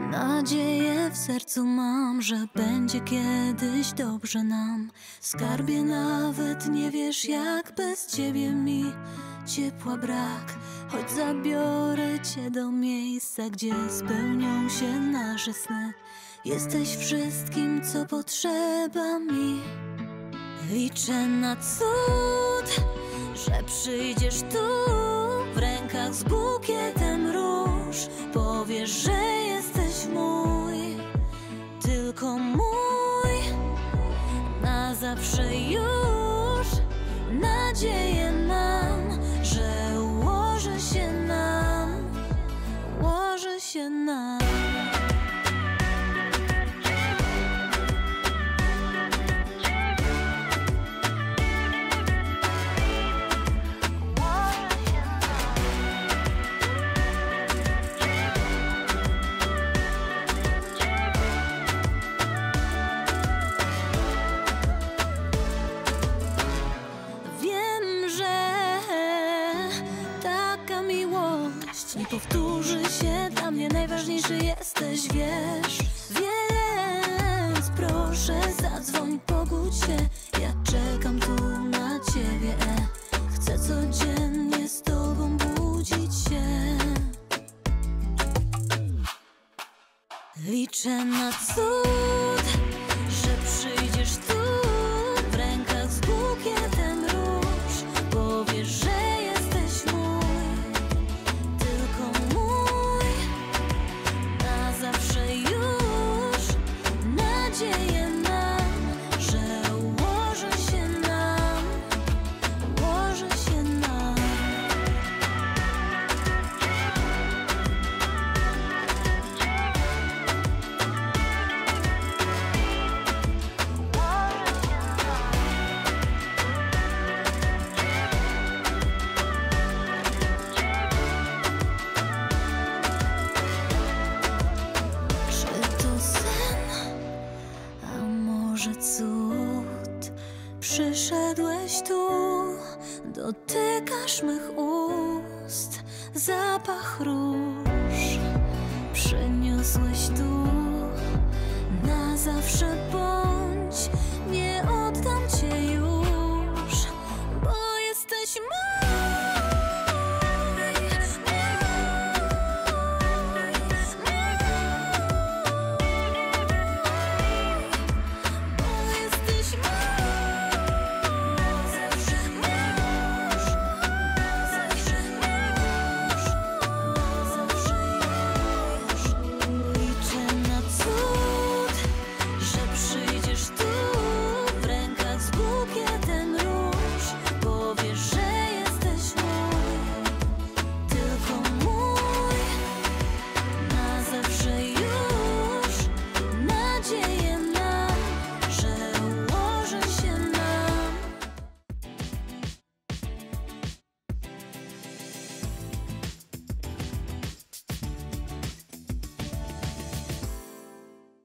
Nadzieję w sercu mam, że będzie kiedyś dobrze nam. Skarbie nawet nie wiesz, jak bez ciebie mi ciepła brak. Choć zabiorę cię do miejsca, gdzie spełnią się nasze sny. Jesteś wszystkim, co potrzeba mi. Liczę na cud, że przyjdziesz tu w rękach z bukietem róż. Powiesz, że zawsze już. Nadzieję mam, że ułoży się nam, ułoży się nam. Nie powtórzy się. Dla mnie najważniejszy jesteś, wiesz. Więc proszę, zadzwoń, pogódź się. Ja czekam tu na ciebie. Chcę codziennie z tobą budzić się. Liczę na cud, może cud? Przyszedłeś tu, dotykasz mych ust, zapach róż. Przyniosłeś tu, na zawsze bądź